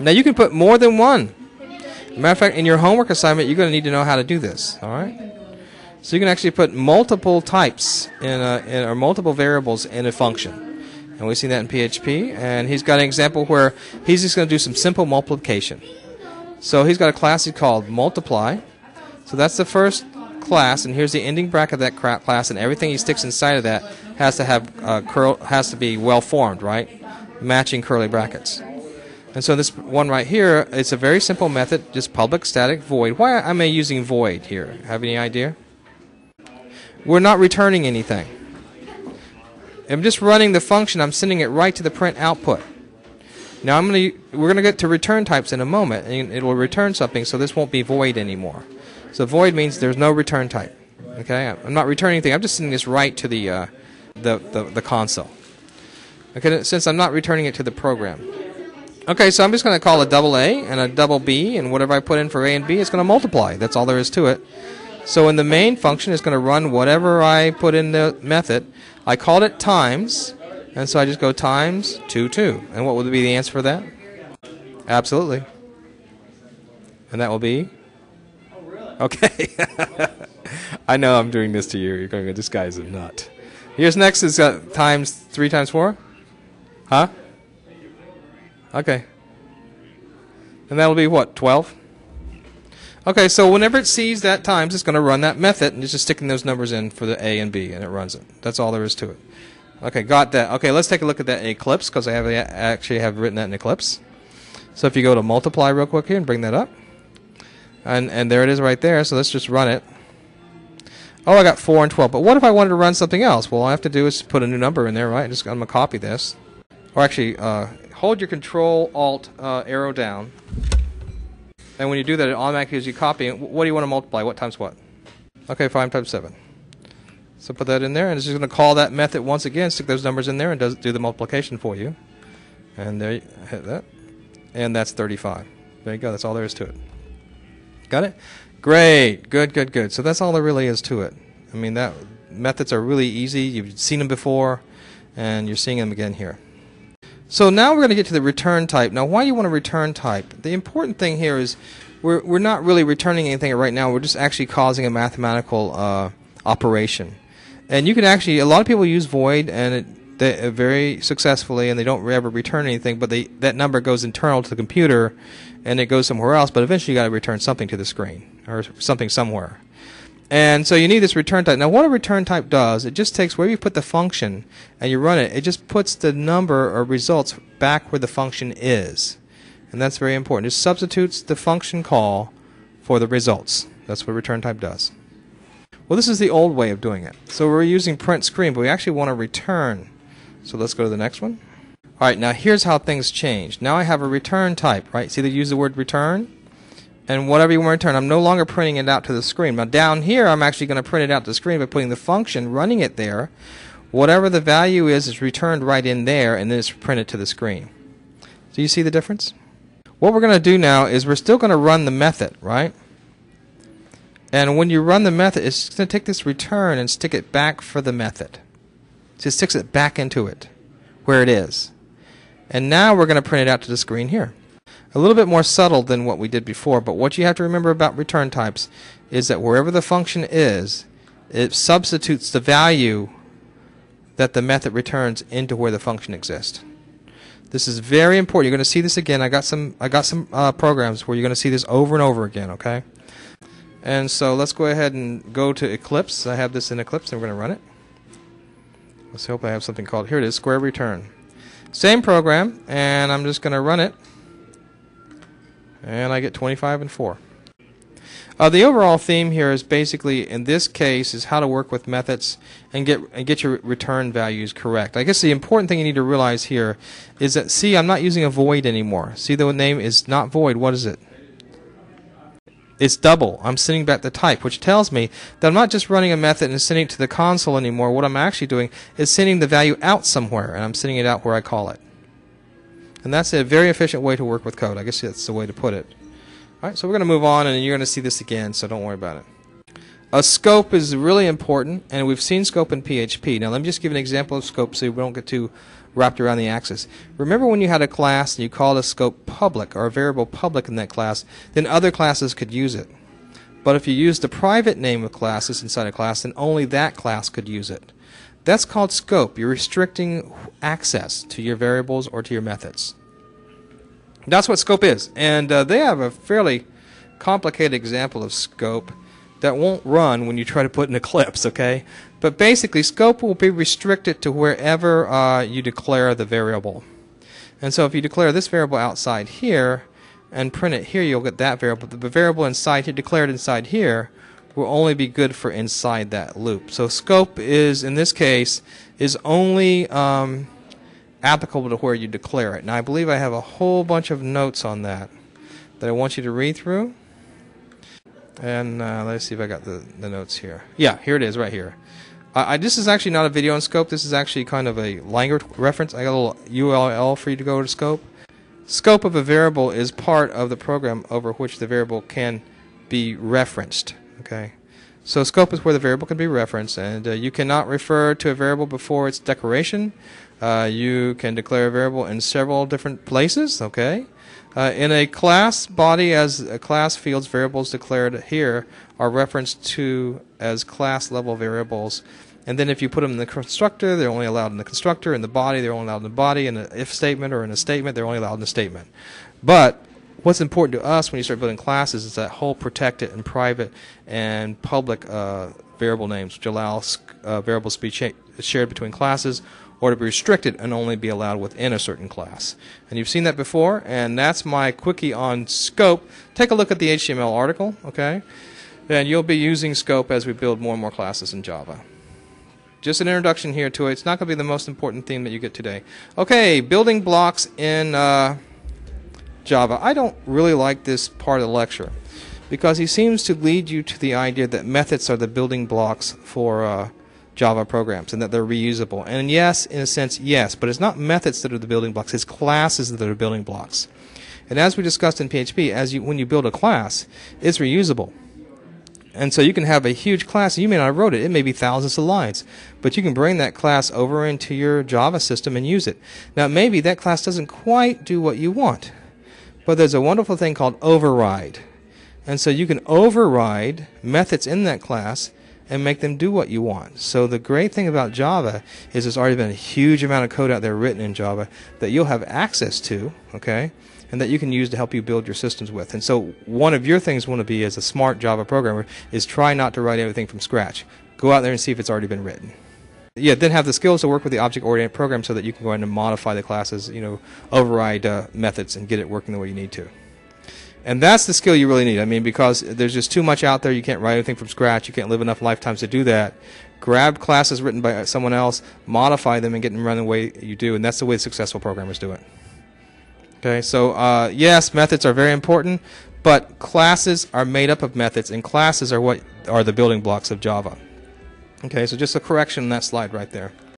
Now you can put more than one. Matter of fact, in your homework assignment, you're going to need to know how to do this. All right. So you can actually put multiple types in, a, in or multiple variables in a function, and we've seen that in PHP. And he's got an example where he's just going to do some simple multiplication. So he's got a class he called multiply. So that's the first class, and here's the ending bracket of that class, and everything he sticks inside of that has to have uh, curl has to be well formed, right? Matching curly brackets. And so this one right here, it's a very simple method, just public static void. Why am I using void here? Have any idea? We're not returning anything. I'm just running the function. I'm sending it right to the print output. Now I'm to we're going to get to return types in a moment, and it will return something. So this won't be void anymore. So void means there's no return type. Okay, I'm not returning anything. I'm just sending this right to the uh, the, the the console. Okay, since I'm not returning it to the program. Okay, so I'm just going to call a double A and a double B, and whatever I put in for A and B it's going to multiply. That's all there is to it. So in the main function, it's going to run whatever I put in the method. I called it times, and so I just go times 2, 2. And what would be the answer for that? Absolutely. And that will be? Oh, really? Okay. I know I'm doing this to you. You're going to go, this guy's a nut. Here's next is uh, times 3 times 4? Huh? Okay. And that'll be what, 12? Okay, so whenever it sees that times, it's going to run that method, and it's just sticking those numbers in for the A and B, and it runs it. That's all there is to it. Okay, got that. Okay, let's take a look at that Eclipse, because I have actually have written that in Eclipse. So if you go to multiply real quick here and bring that up, and and there it is right there. So let's just run it. Oh, I got 4 and 12. But what if I wanted to run something else? Well, all I have to do is put a new number in there, right? Just I'm going to copy this. Or actually, uh, hold your Control Alt uh, arrow down. And when you do that, it automatically gives you copy. What do you want to multiply? What times what? Okay, 5 times 7. So put that in there, and it's just going to call that method once again, stick those numbers in there, and does do the multiplication for you. And there you hit that. And that's 35. There you go. That's all there is to it. Got it? Great. Good, good, good. So that's all there really is to it. I mean, that methods are really easy. You've seen them before, and you're seeing them again here. So now we're going to get to the return type. Now, why do you want a return type? The important thing here is we're, we're not really returning anything right now. We're just actually causing a mathematical uh, operation. And you can actually, a lot of people use void and it, they, uh, very successfully, and they don't ever return anything, but they, that number goes internal to the computer and it goes somewhere else, but eventually you got to return something to the screen or something somewhere. And so you need this return type. Now, what a return type does, it just takes where you put the function and you run it, it just puts the number or results back where the function is. And that's very important. It substitutes the function call for the results. That's what return type does. Well, this is the old way of doing it. So we're using print screen, but we actually want to return. So let's go to the next one. All right, now here's how things change. Now I have a return type, right? See they use the word return? And whatever you want to return, I'm no longer printing it out to the screen. Now down here, I'm actually going to print it out to the screen by putting the function, running it there. Whatever the value is, is returned right in there, and then it's printed to the screen. Do you see the difference? What we're going to do now is we're still going to run the method, right? And when you run the method, it's going to take this return and stick it back for the method. So it sticks it back into it, where it is. And now we're going to print it out to the screen here a little bit more subtle than what we did before, but what you have to remember about return types is that wherever the function is, it substitutes the value that the method returns into where the function exists. This is very important. You're going to see this again. I got some I got some uh, programs where you're going to see this over and over again, okay? And so let's go ahead and go to Eclipse. I have this in Eclipse and we're going to run it. Let's hope I have something called here it is square return. Same program and I'm just going to run it and I get 25 and 4. Uh, the overall theme here is basically, in this case, is how to work with methods and get and get your return values correct. I guess the important thing you need to realize here is that see, I'm not using a void anymore. See, the name is not void. What is it? It's double. I'm sending back the type, which tells me that I'm not just running a method and sending it to the console anymore. What I'm actually doing is sending the value out somewhere, and I'm sending it out where I call it. And that's a very efficient way to work with code. I guess that's the way to put it. All right, so we're going to move on, and you're going to see this again, so don't worry about it. A scope is really important, and we've seen scope in PHP. Now, let me just give an example of scope so we don't get too wrapped around the axis. Remember when you had a class and you called a scope public or a variable public in that class, then other classes could use it. But if you used the private name of classes inside a class, then only that class could use it. That's called scope. You're restricting access to your variables or to your methods. That's what scope is. And uh, they have a fairly complicated example of scope that won't run when you try to put an eclipse, okay? But basically, scope will be restricted to wherever uh, you declare the variable. And so if you declare this variable outside here and print it here, you'll get that variable. But The variable inside here, declared inside here, will only be good for inside that loop. So scope is, in this case, is only um, applicable to where you declare it. Now I believe I have a whole bunch of notes on that that I want you to read through. And uh, let's see if I got the, the notes here. Yeah, here it is right here. I, this is actually not a video on scope. This is actually kind of a language reference. I got a little URL for you to go to scope. Scope of a variable is part of the program over which the variable can be referenced. Okay, so scope is where the variable can be referenced, and uh, you cannot refer to a variable before its declaration. Uh, you can declare a variable in several different places. Okay, uh, in a class body, as a class fields, variables declared here are referenced to as class level variables. And then if you put them in the constructor, they're only allowed in the constructor. In the body, they're only allowed in the body. In an if statement or in a statement, they're only allowed in the statement. But what's important to us when you start building classes is that whole protected and private and public uh, variable names, which allow uh, variables to be shared between classes or to be restricted and only be allowed within a certain class. And you've seen that before, and that's my quickie on scope. Take a look at the HTML article, okay? And you'll be using scope as we build more and more classes in Java. Just an introduction here to it. It's not going to be the most important theme that you get today. Okay, building blocks in uh, Java. I don't really like this part of the lecture because he seems to lead you to the idea that methods are the building blocks for uh, Java programs and that they're reusable. And yes, in a sense, yes, but it's not methods that are the building blocks, it's classes that are building blocks. And as we discussed in PHP, as you when you build a class, it's reusable. And so you can have a huge class, you may not have wrote it, it may be thousands of lines, but you can bring that class over into your Java system and use it. Now maybe that class doesn't quite do what you want, but there's a wonderful thing called override. And so you can override methods in that class and make them do what you want. So the great thing about Java is there's already been a huge amount of code out there written in Java that you'll have access to, okay? And that you can use to help you build your systems with. And so one of your things want to be as a smart Java programmer is try not to write everything from scratch. Go out there and see if it's already been written. Yeah, then have the skills to work with the object-oriented program so that you can go in and modify the classes, you know, override uh, methods and get it working the way you need to. And that's the skill you really need. I mean, because there's just too much out there. You can't write anything from scratch. You can't live enough lifetimes to do that. Grab classes written by someone else, modify them, and get them running the way you do. And that's the way successful programmers do it. Okay, so uh, yes, methods are very important, but classes are made up of methods, and classes are what are the building blocks of Java. Okay, so just a correction on that slide right there.